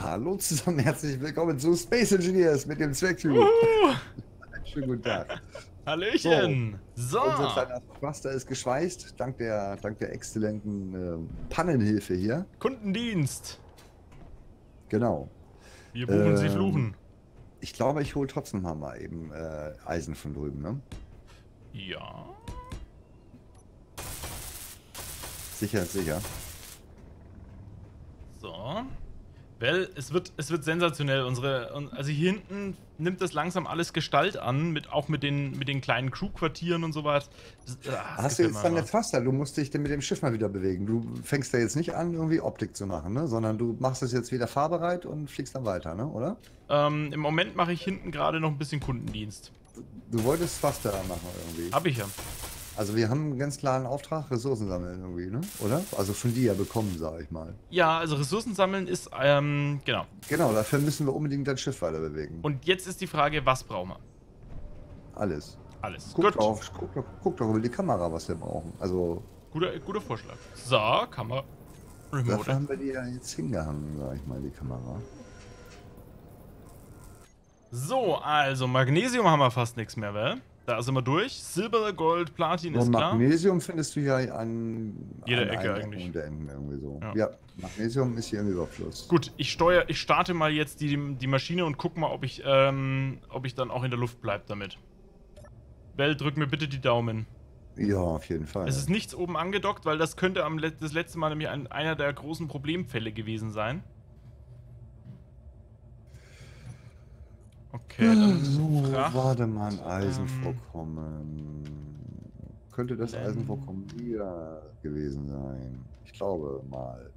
Hallo zusammen, herzlich willkommen zu Space Engineers mit dem Zwecktube. Einen schönen guten Tag. Hallöchen! So! Unser kleiner Cluster ist geschweißt, dank der, dank der exzellenten äh, Pannenhilfe hier. Kundendienst! Genau. Wir buchen, sie Ähm, fluchen. Ich glaube, ich hole trotzdem mal, mal eben äh, Eisen von drüben, ne? Ja. Sicher, sicher. So. Weil es wird, es wird sensationell. Unsere, also hier hinten nimmt das langsam alles Gestalt an, mit, auch mit den, mit den kleinen Crew-Quartieren und so was. Das, ah, Hast du jetzt dann eine Cluster? Du musst dich denn mit dem Schiff mal wieder bewegen. Du fängst da jetzt nicht an, irgendwie Optik zu machen, ne? Sondern du machst es jetzt wieder fahrbereit und fliegst dann weiter, ne? Oder? Ähm, Im Moment mache ich hinten gerade noch ein bisschen Kundendienst. Du wolltest Cluster machen irgendwie. Hab ich ja. Also wir haben einen ganz klaren Auftrag, Ressourcen sammeln irgendwie, ne? Oder? Also von dir bekommen, sage ich mal. Ja, also Ressourcen sammeln ist, ähm, genau. Genau, dafür müssen wir unbedingt das Schiff weiter bewegen. Und jetzt ist die Frage, was brauchen wir? Alles. Alles. Guck Gut. doch, guck, doch, guck doch über die Kamera, was wir brauchen. Also Guter, guter Vorschlag. So, Kamera. dafür Remote. haben wir die ja jetzt hingehangen, sag ich mal, die Kamera. So, also Magnesium haben wir fast nichts mehr, weil Da sind wir durch. Silber, Gold, Platin Nur ist klar. Magnesium findest du ja an Jeder Ecke eigentlich. Ecken und Enden irgendwie so. Ja. Ja. Magnesium ist hier im Überfluss. Gut, ich steuere, ich starte mal jetzt die, die Maschine und guck mal, ob ich, ähm, ob ich dann auch in der Luft bleib damit. Bell, drück mir bitte die Daumen. Ja, auf jeden Fall. Es ist nichts oben angedockt, weil das könnte am das letzte Mal nämlich ein, einer der großen Problemfälle gewesen sein. Okay, dann so, Fracht. warte mal, ein Ähm, Eisenvorkommen. Könnte das Ähm. Eisenvorkommen hier gewesen sein? Ich glaube mal.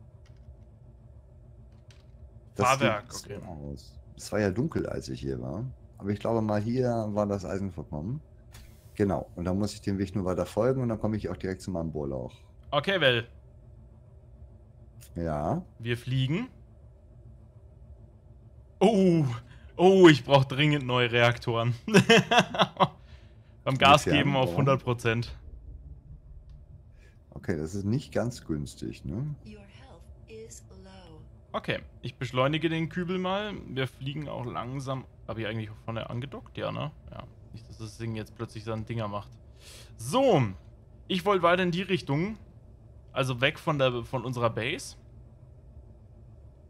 Fahrwerk, sieht so okay. aus. Es war ja dunkel, als ich hier war. Aber ich glaube mal, hier war das Eisenvorkommen. Genau. Und dann muss ich dem Weg nur weiter folgen und dann komme ich auch direkt zu meinem Bohrlauch. Okay, Well, Ja. wir fliegen. Oh, oh, ich brauche dringend neue Reaktoren. Beim Gas geben auf Warum? 100%. Okay, das ist nicht ganz günstig, ne? Okay, ich beschleunige den Kübel mal. Wir fliegen auch langsam. Habe ich eigentlich vorne angedockt? Ja, ne? Ja. Nicht, dass das Ding jetzt plötzlich seinen Dinger macht. So, ich wollte weiter in die Richtung. Also weg von, der, von unserer Base.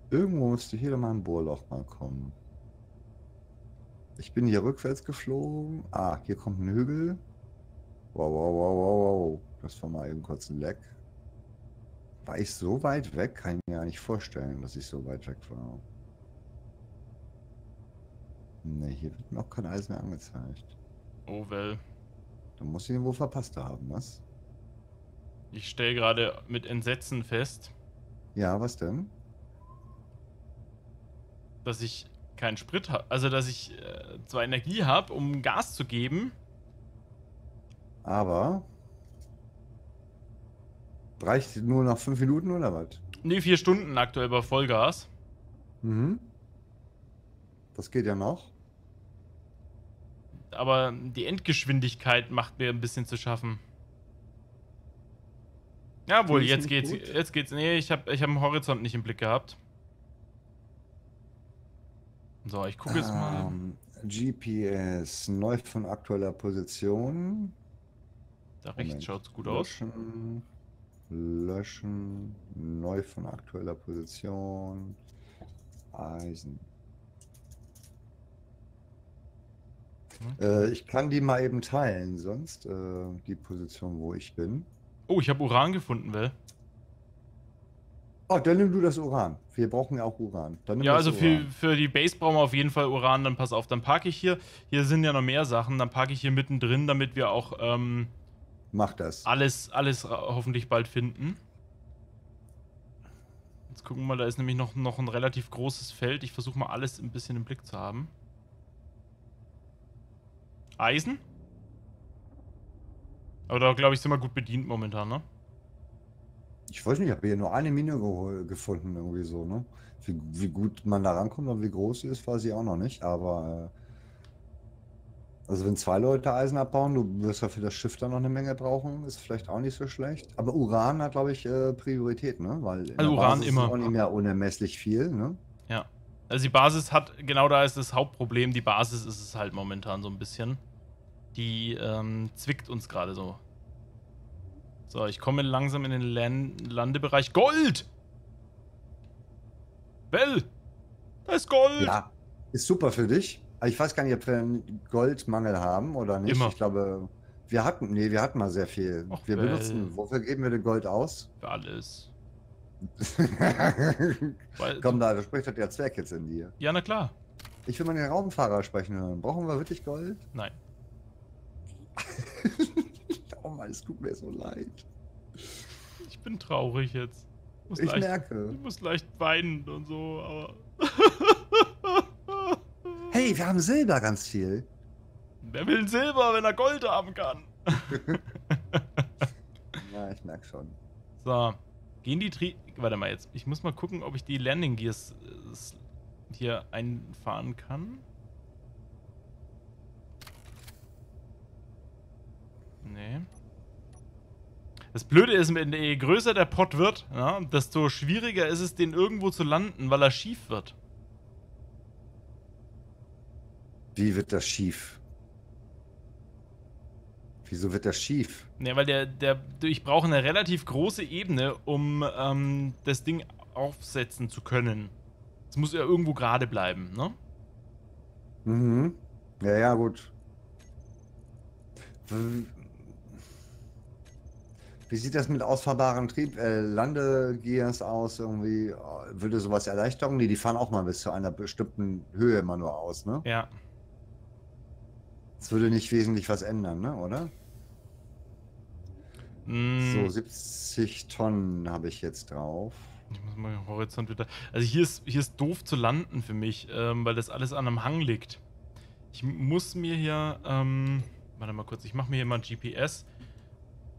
Irgendwo musste hier mal ein Bohrloch mal kommen. Ich bin hier rückwärts geflogen. Ah, hier kommt ein Hügel. Wow, wow, wow, wow, wow. Das war mal eben kurz ein Leck. War ich so weit weg? Kann ich mir gar nicht vorstellen, dass ich so weit weg war. Ne, hier wird mir auch kein Eis mehr angezeigt. Oh, well. Da muss ich ihn wohl verpasst haben, was? Ich stelle gerade mit Entsetzen fest, Ja, was denn? dass ich keinen Sprit habe. Also, dass ich äh, zwar Energie habe, um Gas zu geben. Aber. Reicht nur noch fünf Minuten oder was? Ne, vier Stunden aktuell bei Vollgas. Mhm. Das geht ja noch. Aber die Endgeschwindigkeit macht mir ein bisschen zu schaffen. Jawohl, jetzt geht's. gut? Jetzt geht's. Nee, ich habe ich hab den Horizont nicht im Blick gehabt. So, ich gucke jetzt mal. Ähm, GPS, neu von aktueller Position. Da rechts Moment. schaut's gut aus. Löschen. Löschen. Neu von aktueller Position. Eisen. Hm. Äh, ich kann die mal eben teilen, sonst äh, die Position, wo ich bin. Oh, ich habe Uran gefunden, Will. Oh, dann nimm du das Uran. Wir brauchen ja auch Uran. Ja, also für, Uran. für die Base brauchen wir auf jeden Fall Uran. Dann pass auf, dann parke ich hier. Hier sind ja noch mehr Sachen. Dann parke ich hier mittendrin, damit wir auch ähm, Mach das. alles, alles ra- hoffentlich bald finden. Jetzt gucken wir mal, da ist nämlich noch, noch ein relativ großes Feld. Ich versuche mal alles ein bisschen im Blick zu haben. Eisen? Aber da glaube ich sind wir gut bedient momentan, ne? Ich weiß nicht, ich habe hier nur eine Mine gefunden, irgendwie so, ne? Wie, wie gut man da rankommt und wie groß sie ist, weiß ich auch noch nicht, aber. Äh, also, wenn zwei Leute Eisen abbauen, du wirst ja für das Schiff dann noch eine Menge brauchen, ist vielleicht auch nicht so schlecht. Aber Uran hat, glaube ich, äh, Priorität, ne? Weil Also Uran Basis immer. Ist auch nicht mehr unermesslich viel, ne? Ja. Also die Basis hat, genau da ist das Hauptproblem, die Basis ist es halt momentan so ein bisschen. Die ähm, zwickt uns gerade so. So, ich komme langsam in den Lan Landebereich. Gold! Bell! Da ist Gold! Ja, ist super für dich. Ich weiß gar nicht, ob wir einen Goldmangel haben oder nicht. Immer. Ich glaube, wir hatten, nee, wir hatten mal sehr viel. Ach, wir Bell. benutzen, wofür geben wir denn Gold aus? Für alles. Komm, da spricht doch der Zwerg jetzt in dir. Ja, na klar. Ich will mal den Raumfahrer sprechen hören. Brauchen wir wirklich Gold? Nein. Es tut mir so leid. Ich bin traurig jetzt. Muss Ich leicht, merke. ich muss leicht weinen und so, aber. Hey, wir haben Silber ganz viel. Wer will Silber, wenn er Gold haben kann? Ja, ich merke schon. So. Gehen die Tri. Warte mal jetzt. Ich muss mal gucken, ob ich die Landing Gears äh, hier einfahren kann. Nee. Das Blöde ist, je größer der Pot wird, ja, desto schwieriger ist es, den irgendwo zu landen, weil er schief wird. Wie wird das schief? Wieso wird das schief? Ne, weil der, der, ich brauche eine relativ große Ebene, um ähm, das Ding aufsetzen zu können. Es muss ja irgendwo gerade bleiben, ne? Mhm. Ja, ja, gut. Wie sieht das mit ausfahrbaren Trieb äh, Landegears aus? Irgendwie äh, würde sowas Erleichterung? Nee, die fahren auch mal bis zu einer bestimmten Höhe immer nur aus, ne? Ja. Das würde nicht wesentlich was ändern, ne? Oder? Mm, So, 70 Tonnen habe ich jetzt drauf. ich muss mal den Horizont wieder. Also hier ist, hier ist doof zu landen für mich, ähm, weil das alles an einem Hang liegt. Ich muss mir hier, ähm, warte mal kurz, ich mache mir hier mal ein GPS.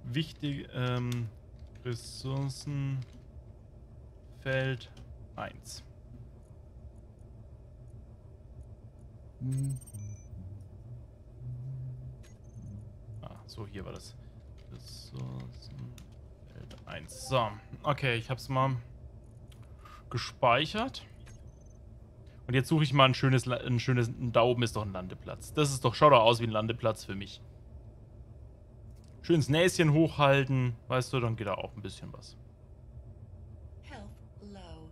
Wichtig, ähm, Ressourcenfeld 1. Ah, so, hier war das. Ressourcenfeld 1. So, okay, ich hab's mal gespeichert. Und jetzt suche ich mal ein schönes, ein schönes, da oben ist doch ein Landeplatz. Das ist doch, schaut doch aus wie ein Landeplatz für mich. Schönes Näschen hochhalten, weißt du, dann geht da auch ein bisschen was. Health low.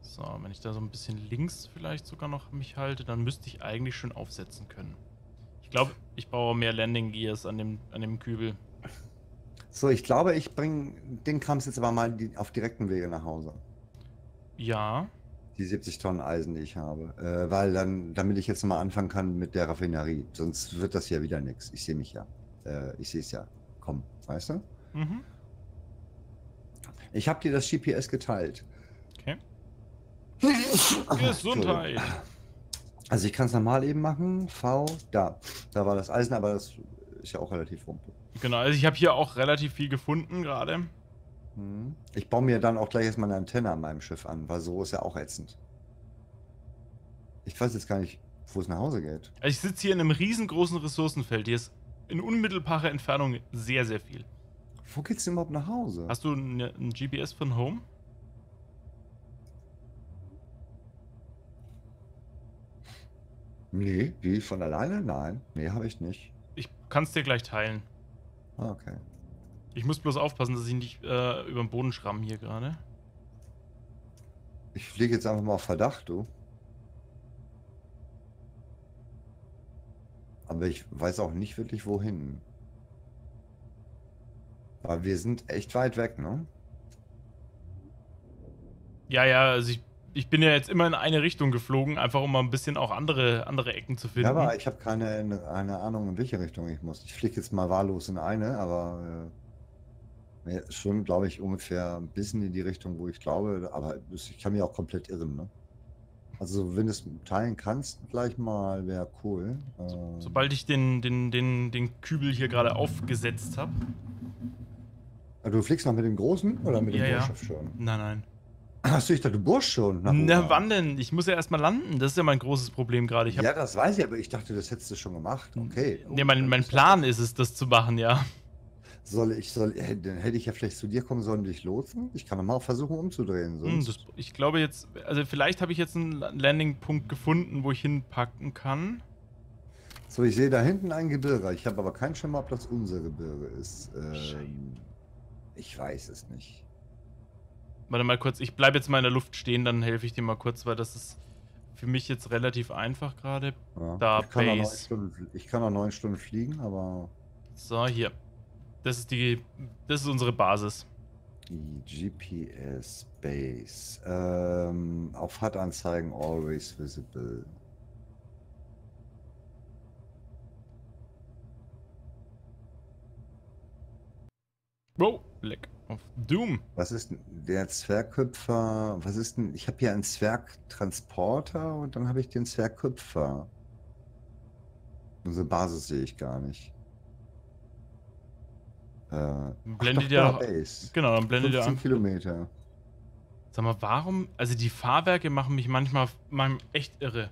So, wenn ich da so ein bisschen links vielleicht sogar noch mich halte, dann müsste ich eigentlich schon aufsetzen können. Ich glaube, ich brauche mehr Landing Gears an dem, an dem Kübel. So, ich glaube, ich bringe den Krams jetzt aber mal auf direkten Wege nach Hause. Ja, Die 70 Tonnen Eisen, die ich habe. Äh, weil dann, damit ich jetzt mal anfangen kann mit der Raffinerie. Sonst wird das ja wieder nichts. Ich sehe mich ja. Äh, ich sehe es ja. Komm, weißt du? mhm. Ich habe dir das GPS geteilt. Okay. Gesundheit. Also ich kann es normal eben machen. V, da. Da war das Eisen, aber das ist ja auch relativ rumpel. Genau, also ich habe hier auch relativ viel gefunden gerade. Mhm. Ich baue mir dann auch gleich erstmal eine Antenne an meinem Schiff an, weil so ist ja auch ätzend. Ich weiß jetzt gar nicht, wo es nach Hause geht. Also ich sitze hier in einem riesengroßen Ressourcenfeld. Hier ist in unmittelbarer Entfernung sehr, sehr viel. Wo geht's denn überhaupt nach Hause? Hast du ein, ein GPS von Home? Nee, wie von alleine? Nein. Nee, habe ich nicht. Ich kann es dir gleich teilen. Ah, Okay. Ich muss bloß aufpassen, dass ich nicht äh, über den Boden schramm hier gerade. Ich fliege jetzt einfach mal auf Verdacht, du. Aber ich weiß auch nicht wirklich wohin. Aber wir sind echt weit weg, ne? Ja, ja, also ich, ich bin ja jetzt immer in eine Richtung geflogen, einfach um mal ein bisschen auch andere, andere Ecken zu finden. Ja, aber ich habe keine, keine Ahnung, in welche Richtung ich muss. Ich fliege jetzt mal wahllos in eine, aber äh, schon, glaube ich, ungefähr ein bisschen in die Richtung, wo ich glaube. Aber ich kann mich auch komplett irren, ne? Also, wenn du es teilen kannst, gleich mal, wäre cool. Ähm, Sobald ich den, den, den, den Kübel hier gerade aufgesetzt habe. Ah, Du fliegst noch mit dem Großen oder mit dem Ja, ja. Bohrschiff schon? Nein, nein. Achso, ich dachte, du bohrst schon. Na, Uran. wann denn? Ich muss ja erstmal landen. Das ist ja mein großes Problem gerade. Ja, das weiß ich, aber ich dachte, das hättest du schon gemacht. Okay. nee, mein, mein Plan ist es, das zu machen, ja. Soll ich, soll, hätte, dann hätte ich ja vielleicht zu dir kommen sollen, dich lotsen? Ich kann mal versuchen umzudrehen. Hm, Sonst. das, ich glaube jetzt, also vielleicht habe ich jetzt einen Landingpunkt gefunden, wo ich hinpacken kann. so, ich sehe da hinten ein Gebirge. Ich habe aber keinen Schimmer, ob das unser Gebirge ist. Ähm, ich weiß es nicht. Warte mal kurz, ich bleibe jetzt mal in der Luft stehen, dann helfe ich dir mal kurz, weil das ist für mich jetzt relativ einfach gerade. Ja. Da, ich, kann noch Base. Stunden, ich kann noch neun Stunden fliegen, aber So, hier. Das ist die, das ist unsere Basis. die GPS Base. Ähm, auf HUD-Anzeigen always visible. Wow, leck. Auf Doom. Was ist denn der Zwergköpfer? Was ist denn? Ich habe hier einen Zwergtransporter und dann habe ich den Zwergköpfer. Unsere Basis sehe ich gar nicht. Äh, ach Blende doch, dir da, doch- Base. Genau, dann blende dir 15 an. Kilometer. Sag mal, warum? Also die Fahrwerke machen mich manchmal, manchmal echt irre.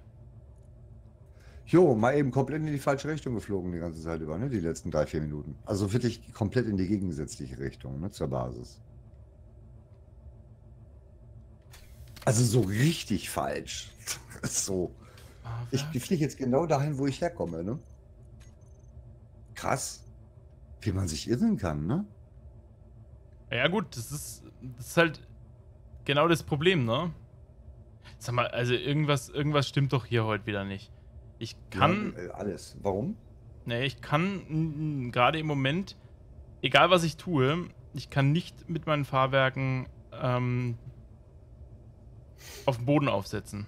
Jo, mal eben komplett in die falsche Richtung geflogen die ganze Zeit über, ne? Die letzten drei, vier Minuten. Also wirklich komplett in die gegensätzliche Richtung, ne? Zur Basis. Also so richtig falsch. so. Ich fliege jetzt genau dahin, wo ich herkomme, ne? Krass. Wie man sich irren kann, ne? Ja gut, das ist, das ist halt genau das Problem, ne? Sag mal, also irgendwas, irgendwas stimmt doch hier heute wieder nicht. Ich kann, Ja, äh, alles. Warum? ne, ich kann gerade im Moment, egal was ich tue, ich kann nicht mit meinen Fahrwerken ähm, auf den Boden aufsetzen.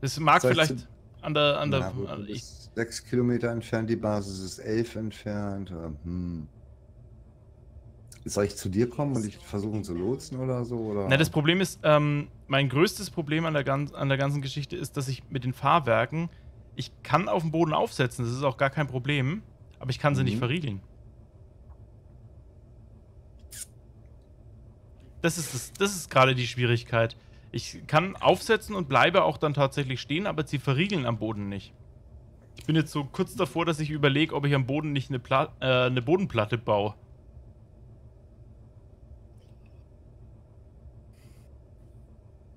Das mag Soll ich vielleicht an der, an der, gut, an- ich, bist sechs Kilometer entfernt, die Basis ist elf entfernt. Hm. Soll ich zu dir kommen und dich versuchen zu lotsen oder so? Oder? Na, das Problem ist, ähm, mein größtes Problem an der, ganz, an der ganzen Geschichte ist, dass ich mit den Fahrwerken, ich kann auf dem Boden aufsetzen, das ist auch gar kein Problem, aber ich kann sie nicht Mhm. verriegeln. Das ist, das, das ist gerade die Schwierigkeit. Ich kann aufsetzen und bleibe auch dann tatsächlich stehen, aber sie verriegeln am Boden nicht. Ich bin jetzt so kurz davor, dass ich überlege, ob ich am Boden nicht eine, Pla äh, eine Bodenplatte baue.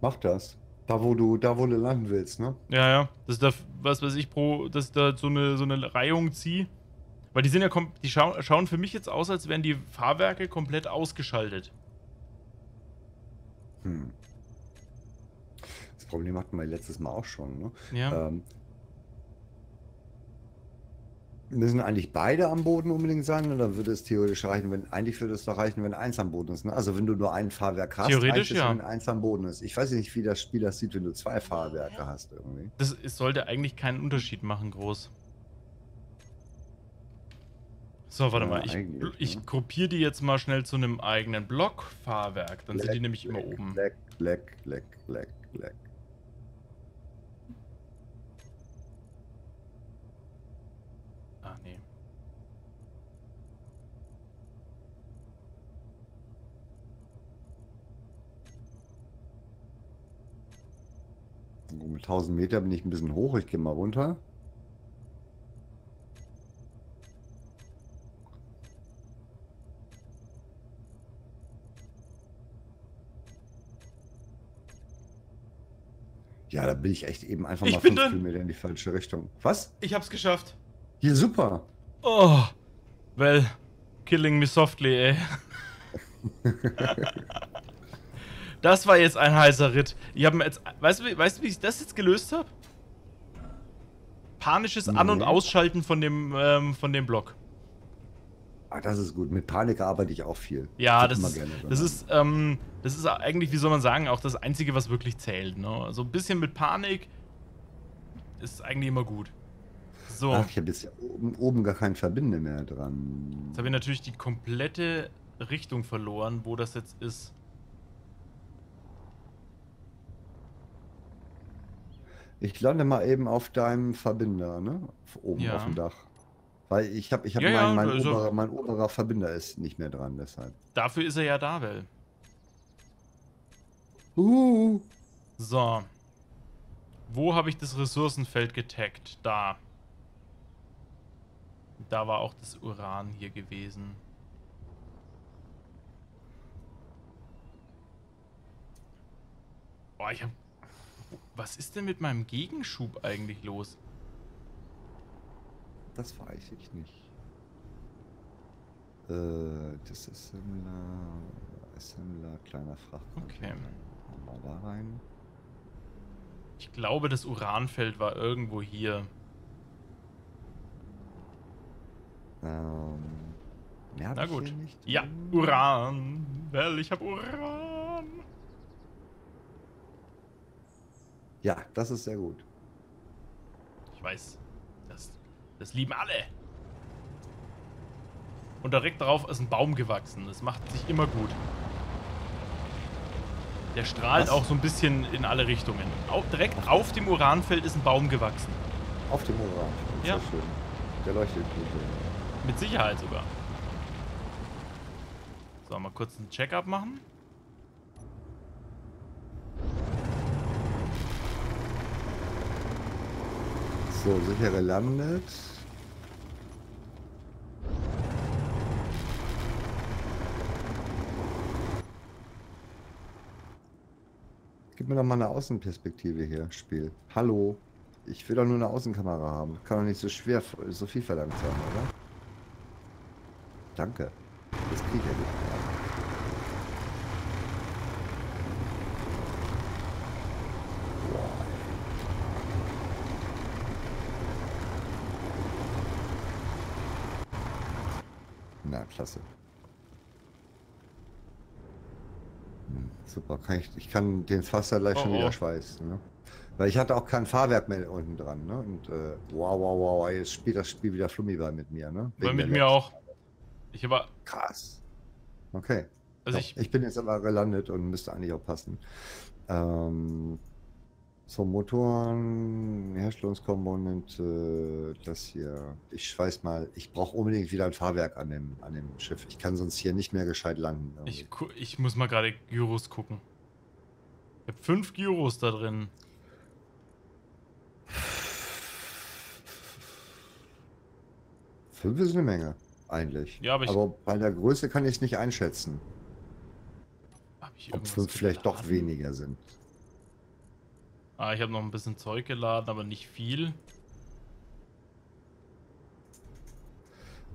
Mach das. Da wo du, da wo du landen willst, ne? Ja, ja. Dass da, was weiß ich, pro, dass ich da so eine, so eine Reihung ziehe. Weil die sind ja, die schau schauen für mich jetzt aus, als wären die Fahrwerke komplett ausgeschaltet. Hm. Das Problem hatten wir letztes Mal auch schon, ne? Ja. Ähm, müssen eigentlich beide am Boden unbedingt sein oder würde es theoretisch reichen, wenn eigentlich würde es doch reichen, wenn eins am Boden ist. Ne? Also wenn du nur ein Fahrwerk hast, Theoretisch, es, ja. wenn eins am Boden ist. Ich weiß nicht, wie das Spiel das sieht, wenn du zwei Fahrwerke hast irgendwie. Das es sollte eigentlich keinen Unterschied machen, groß. So, warte Ja, mal. Ich, ich ne? gruppiere die jetzt mal schnell zu einem eigenen Blockfahrwerk. Dann sind die nämlich immer leck, oben. Leck, leck, leck, leck, leck. Ah, nee. Um 1000 Meter bin ich ein bisschen hoch, ich gehe mal runter. Ja, da bin ich echt eben einfach Ich mal bin 5 drin. Kilometer in die falsche Richtung. Was? Ich hab's geschafft. Hier, super. Oh. Well, killing me softly, ey. das war jetzt ein heißer Ritt. Ich hab mir jetzt. Weißt du, wie- weißt du, wie ich das jetzt gelöst habe? Panisches An- und. Ausschalten von dem, ähm, von dem Block. Ah, das ist gut. Mit Panik arbeite ich auch viel. Ja, das immer ist, gerne das ist, ähm, das ist eigentlich, wie soll man sagen, auch das Einzige, was wirklich zählt. Ne? Also ein bisschen mit Panik ist eigentlich immer gut. So, Ach, ich habe jetzt oben, oben gar keinen Verbinder mehr dran. jetzt habe ich natürlich die komplette Richtung verloren, wo das jetzt ist. Ich lande mal eben auf deinem Verbinder, ne? Oben Ja. auf dem Dach. Weil ich habe, ich habe Ja, mein, mein, also- oberer, mein oberer Verbinder ist nicht mehr dran, deshalb. Dafür ist er ja da, Well. Uh, So. Wo habe ich das Ressourcenfeld getaggt? Da da war auch das Uran hier gewesen. Boah, ich hab... Was ist denn mit meinem Gegenschub eigentlich los? Das weiß ich nicht. Äh, das ist Assembler, Assembler, kleiner Frachter. Okay. Mal da rein. Ich glaube, das Uranfeld war irgendwo hier. Ähm, mehr Na gut. Ja. Uran. Well, ich hab Uran. Ja, das ist sehr gut. Ich weiß. Das, das lieben alle. Und direkt darauf ist ein Baum gewachsen. Das macht sich immer gut. Der strahlt Was? auch so ein bisschen in alle Richtungen. Au direkt auf dem Uranfeld ist ein Baum gewachsen. Auf dem Uran. Das ist Ja. Sehr schön. Der leuchtet gut. Mit Sicherheit sogar. So, mal kurz einen Check-up machen. So, sicher gelandet. Gib mir doch mal eine Außenperspektive hier, Spiel. Hallo. Ich will doch nur eine Außenkamera haben. Kann doch nicht so schwer, so viel verlangt sein, oder? Danke. Das krieg ich ja nicht. Na, klasse. Hm, super, kann ich, ich kann den Faster gleich schon Oh, wieder oh. schweißen. Ne? Weil ich hatte auch kein Fahrwerk mehr unten dran. Ne? Und äh, wow, wow, wow, jetzt spielt das Spiel wieder Flummiball mit mir. Ne? Weil Wegen mit der mir Lags. auch. Ich aber. Krass. Okay. Also ich. ich bin jetzt aber gelandet und müsste eigentlich auch passen. Ähm, so, Motoren, Herstellungskomponente, das hier. Ich schweiß mal, ich brauche unbedingt wieder ein Fahrwerk an dem, an dem Schiff. Ich kann sonst hier nicht mehr gescheit landen. Ich, ich muss mal gerade Gyros gucken. Ich habe fünf Gyros da drin. Fünf ist eine Menge, eigentlich. Ja, aber aber bei der Größe kann ich es nicht einschätzen, ob fünf vielleicht doch geladen? weniger sind. Ah, ich habe noch ein bisschen Zeug geladen, aber nicht viel.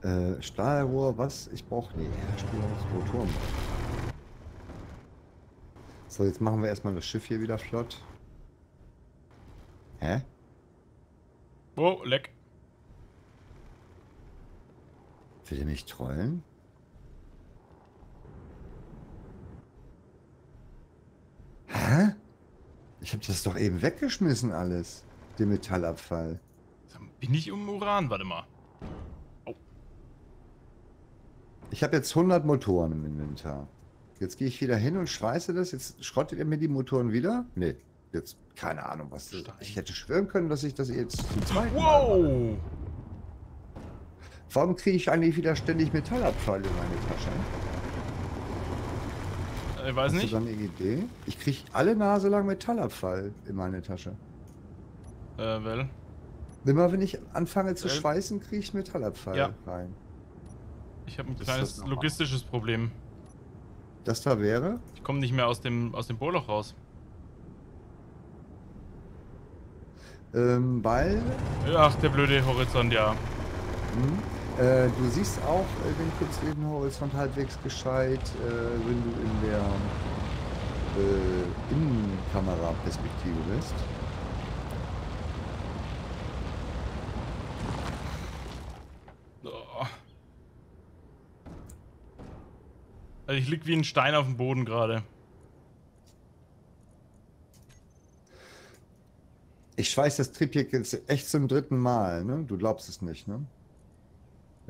Äh, Stahlrohr, was? Ich brauche nee, Herstellungsmotoren. So, jetzt machen wir erstmal das Schiff hier wieder flott. Hä? Oh, leck. Will ihr mich trollen? Hä? Ich habe das doch eben weggeschmissen alles. Den Metallabfall. Bin ich um Uran? Warte mal. Ich habe jetzt 100 Motoren im Inventar. Jetzt gehe ich wieder hin und schweiße das. Jetzt schrottet ihr mir die Motoren wieder? Nee, jetzt keine Ahnung, was das Stein. Ich hätte schwören können, dass ich das jetzt zum zweiten Mal. Wow! Warum kriege ich eigentlich wieder ständig Metallabfall in meine Tasche? Ich weiß Hast nicht. du da eine Idee? Ich kriege alle Nase lang Metallabfall in meine Tasche. Äh, well. Immer wenn ich anfange zu Äh, schweißen, kriege ich Metallabfall ja. rein. Ich habe ein Ist kleines logistisches Problem. Das da wäre? Ich komme nicht mehr aus dem, aus dem Bohrloch raus. Ähm, weil Ach, der blöde Horizont, ja. Hm. Äh, du siehst auch äh, den künstlichen Horizont halbwegs gescheit, äh, wenn du in der äh, Innenkameraperspektive bist. Oh. Also ich lieg wie ein Stein auf dem Boden gerade. Ich schweiß das Triebwerk jetzt echt zum dritten Mal, ne? Du glaubst es nicht, ne?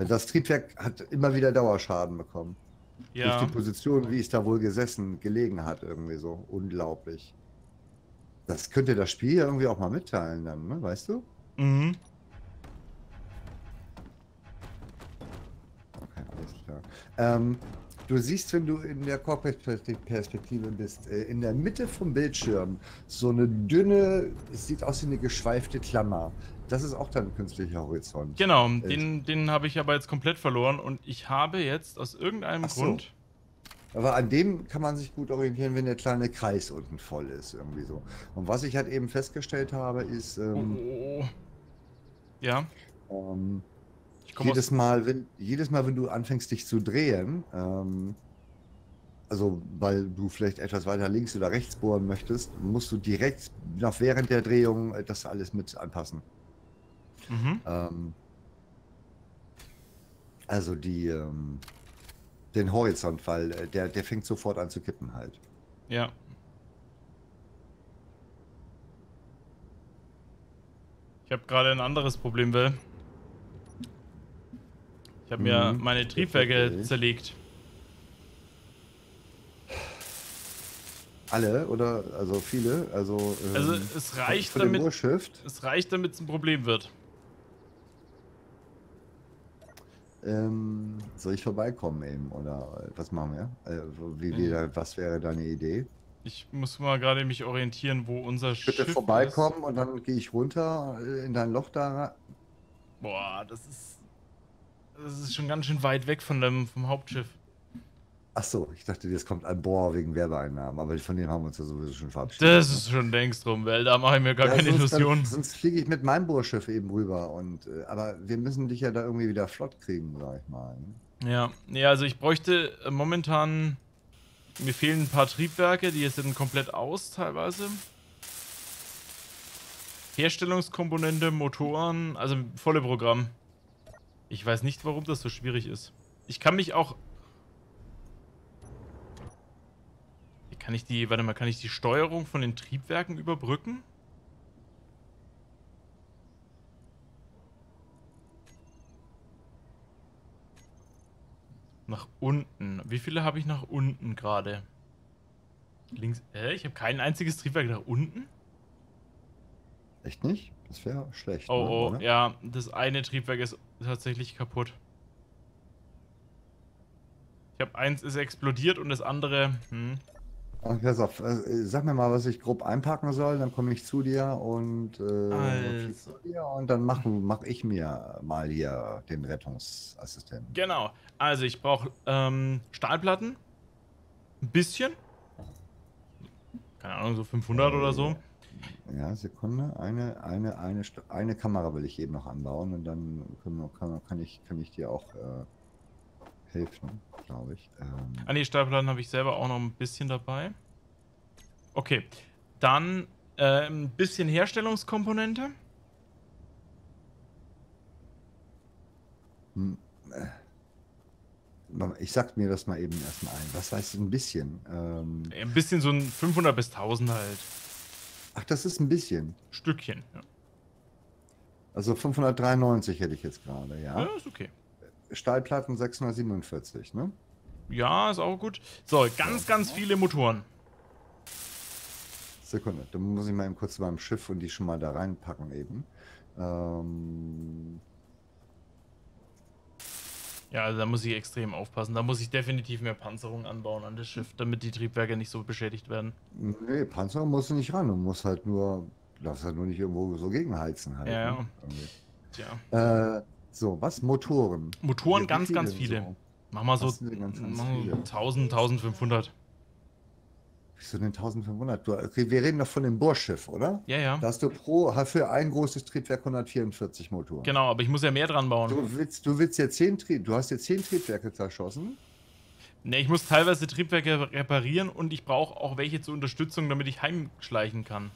Das Triebwerk hat immer wieder Dauerschaden bekommen. Durch Ja. die Position, wie es da wohl gesessen, gelegen hat, irgendwie so. Unglaublich. Das könnte das Spiel ja irgendwie auch mal mitteilen dann, ne? Weißt du? Mhm. Okay, alles klar. Ähm, du siehst, wenn du in der Cockpit-Perspektive bist, äh, in der Mitte vom Bildschirm so eine dünne, es sieht aus wie eine geschweifte Klammer. Das ist auch dann künstlicher Horizont. Genau, den, den habe ich aber jetzt komplett verloren und ich habe jetzt aus irgendeinem so. Grund Aber an dem kann man sich gut orientieren, wenn der kleine Kreis unten voll ist, irgendwie so. Und was ich halt eben festgestellt habe, ist, Oh, ähm, oh, oh. Ja, ähm, jedes. Mal, wenn, jedes Mal, wenn du anfängst, dich zu drehen, ähm, also weil du vielleicht etwas weiter links oder rechts bohren möchtest, musst du direkt noch während der Drehung äh, das alles mit anpassen. Mhm. Ähm, also die, ähm, den Horizont, weil äh, der, der fängt sofort an zu kippen halt. Ja. Ich habe gerade ein anderes Problem, Will. Ich habe mir Mhm, meine das Triebwerke zerlegt. Alle oder also viele, also, ähm, Also es reicht damit, es reicht, damit es ein Problem wird. Ähm, soll ich vorbeikommen eben oder äh, was machen wir? Äh, wie, wie, Mhm. was wäre deine Idee? Ich muss mal gerade mich orientieren, wo unser Bitte Schiff vorbeikommen und dann gehe ich runter äh, in dein Loch da. rein. ist. Boah, das ist das ist schon ganz schön weit weg von dem vom Hauptschiff. Ach so, ich dachte, jetzt kommt ein Bohr wegen Werbeeinnahmen, aber von dem haben wir uns ja sowieso schon verabschiedet. Das ist schon längst rum, weil da mache ich mir gar Ja, keine sonst, dann- Illusionen. Sonst fliege ich mit meinem Bohrschiff eben rüber und äh, aber wir müssen dich ja da irgendwie wieder flott kriegen, sag ich mal. ne? Ja, nee, also ich bräuchte äh, momentan. Mir fehlen ein paar Triebwerke, die sind komplett aus teilweise. Herstellungskomponente, Motoren, also volle Programm. Ich weiß nicht, warum das so schwierig ist. Ich kann mich auch. Kann ich die, warte mal, kann ich die Steuerung von den Triebwerken überbrücken? Nach unten. Wie viele habe ich nach unten gerade? Links. Äh, ich habe kein einziges Triebwerk nach unten? Echt nicht? Das wäre schlecht. Oh, ne, oh, oder? ja, das eine Triebwerk ist tatsächlich kaputt. Ich habe eins ist explodiert und das andere. Hm. Ach, pass auf, äh, sag mir mal, was ich grob einpacken soll, dann komme ich zu dir und, äh, Also. zu dir und dann mache mach ich mir mal hier den Rettungsassistenten. Genau. Also ich brauche ähm, Stahlplatten. Ein bisschen. Keine Ahnung, so 500 oder so. Ja, Sekunde. Eine, eine, eine, St- eine Kamera will ich eben noch anbauen und dann können wir, kann, kann, ich, kann ich dir auch äh, helfen, glaube ich. Ähm, Ah ne, Stahlplatten habe ich selber auch noch ein bisschen dabei. Okay. Dann äh, ein bisschen Herstellungskomponente. hm, äh, ich sag mir das mal eben erstmal ein. Was heißt ein bisschen? Ähm, Ein bisschen so ein 500 bis 1000 halt. ach, das ist ein bisschen. Stückchen. Ja, Also 593 hätte ich jetzt gerade, ja ja. ist okay. Stahlplatten 647, ne? Ja, ist auch gut. So, ganz, ganz viele Motoren. Sekunde, dann muss ich mal eben kurz beim Schiff und die schon mal da reinpacken eben. Ähm, Ja, also da muss ich extrem aufpassen. Da muss ich definitiv mehr Panzerung anbauen an das Schiff, damit die Triebwerke nicht so beschädigt werden. nee, Panzer musst du nicht ran. Du musst halt nur, du darfst halt nur nicht irgendwo so gegenheizen halt. Ja, ja. Irgendwie. Tja. Äh, so, was? Motoren. Motoren Wie ganz, ganz viele. So? Mach mal so ganz, ganz mach mal viele? 1000, 1500. Wieso denn 1500? Du, okay, wir reden doch von dem Bohrschiff, oder? Ja, ja. Da hast du pro, für ein großes Triebwerk 144 Motoren. Genau, aber ich muss ja mehr dran bauen. Du willst, du willst jetzt 10 Trieb, du hast jetzt 10 Triebwerke zerschossen. Ne, ich muss teilweise Triebwerke reparieren und ich brauche auch welche zur Unterstützung, damit ich heimschleichen kann.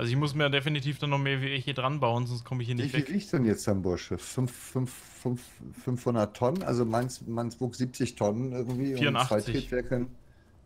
Also ich muss mir definitiv dann noch mehr welche dran bauen, sonst komme ich hier Wie nicht viel weg. wiegt denn jetzt dein Bohrschiff? 5, 5, 5, 500 Tonnen? Also meins wog 70 Tonnen irgendwie. Und 84. zwei Triebwerke.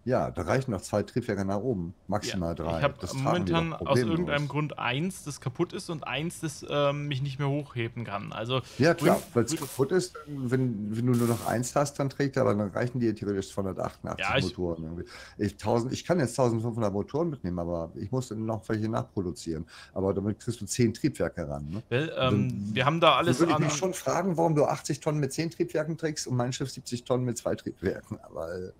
Ja, da reichen noch zwei Triebwerke nach oben. Maximal Ja, drei. ich habe momentan aus irgendeinem Grund eins, das kaputt ist und eins, das ähm, mich nicht mehr hochheben kann. Also Ja, klar, weil es kaputt ist, wenn, wenn du nur noch eins hast, dann trägt er, aber dann reichen dir theoretisch 288 Ja, ich- Motoren. Irgendwie. Ich, 1000, ich kann jetzt 1500 Motoren mitnehmen, aber ich muss dann noch welche nachproduzieren. Aber damit kriegst du 10 Triebwerke ran. Ne? Weil, ähm, Dann- wir haben da alles würde ich an. mich schon fragen, warum du 80 Tonnen mit 10 Triebwerken trägst und mein Schiff 70 Tonnen mit zwei Triebwerken. Aber äh,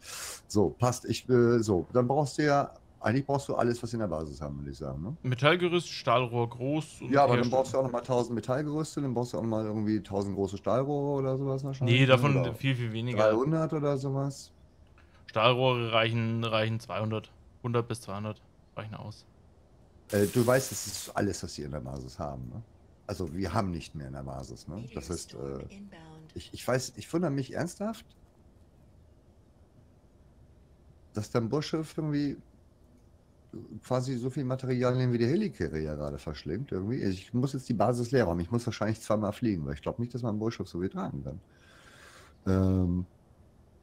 so, passt. Ich, äh, so, dann brauchst du ja Eigentlich brauchst du alles, was wir in der Basis haben, würde ich sagen. Ne? Metallgerüst, Stahlrohr groß. Ja, aber dann brauchst du auch nochmal 1000 Metallgerüste, dann brauchst du auch mal irgendwie 1000 große Stahlrohre oder sowas wahrscheinlich. Nee, davon Oder viel, viel weniger. 300 oder sowas. Stahlrohre reichen, reichen 200. 100 bis 200 reichen aus. Äh, du weißt, das ist alles, was wir in der Basis haben. Ne? Also wir haben nicht mehr in der Basis. Ne? Das heißt, storm äh, ich, ich weiß, ich wundere mich ernsthaft, dass dein Burschiff irgendwie quasi so viel Materialien wie die Helicarrier gerade verschlingt irgendwie. Ich muss jetzt die Basis leer räumen. Ich muss wahrscheinlich zweimal fliegen, weil ich glaube nicht, dass mein Burschiff so viel tragen kann. Ähm,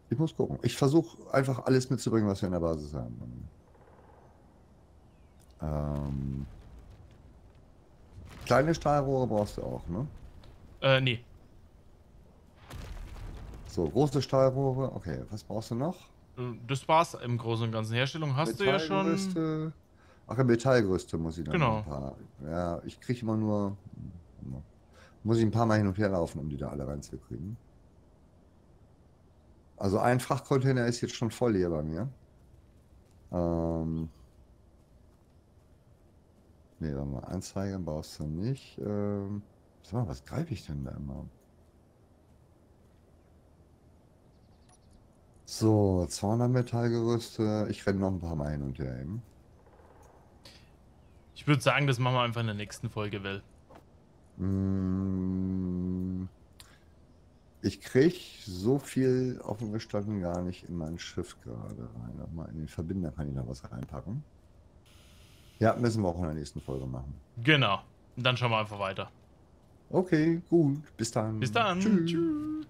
ich muss gucken. Ich versuche einfach alles mitzubringen, was wir in der Basis haben. Ähm, kleine Stahlrohre brauchst du auch, ne? Äh, nee. So, große Stahlrohre. Okay, was brauchst du noch? Äh, Das war's im Großen und Ganzen. Herstellung hast du ja schon. Ach, ja, Metallgerüste muss ich dann Genau. ein paar. Ja, ich kriege immer nur. Muss ich ein paar Mal hin und her laufen, um die da alle reinzukriegen. Also ein Frachtcontainer ist jetzt schon voll hier bei mir. Ähm. Nee, warte mal, Anzeigen brauchst du nicht. Ähm, sag mal, was greife ich denn da immer? So, 200 Metallgerüste. Ich renne noch ein paar Mal hin und her eben. Ich würde sagen, das machen wir einfach in der nächsten Folge, Well. Mm, Ich krieg so viel offen gestanden gar nicht in mein Schiff gerade rein. Warte Mal in den Verbinder kann ich da was reinpacken. Ja, müssen wir auch in der nächsten Folge machen. Genau. Und dann schauen wir einfach weiter. Okay, gut. Bis dann. Bis dann. Tschüss. Tschüss.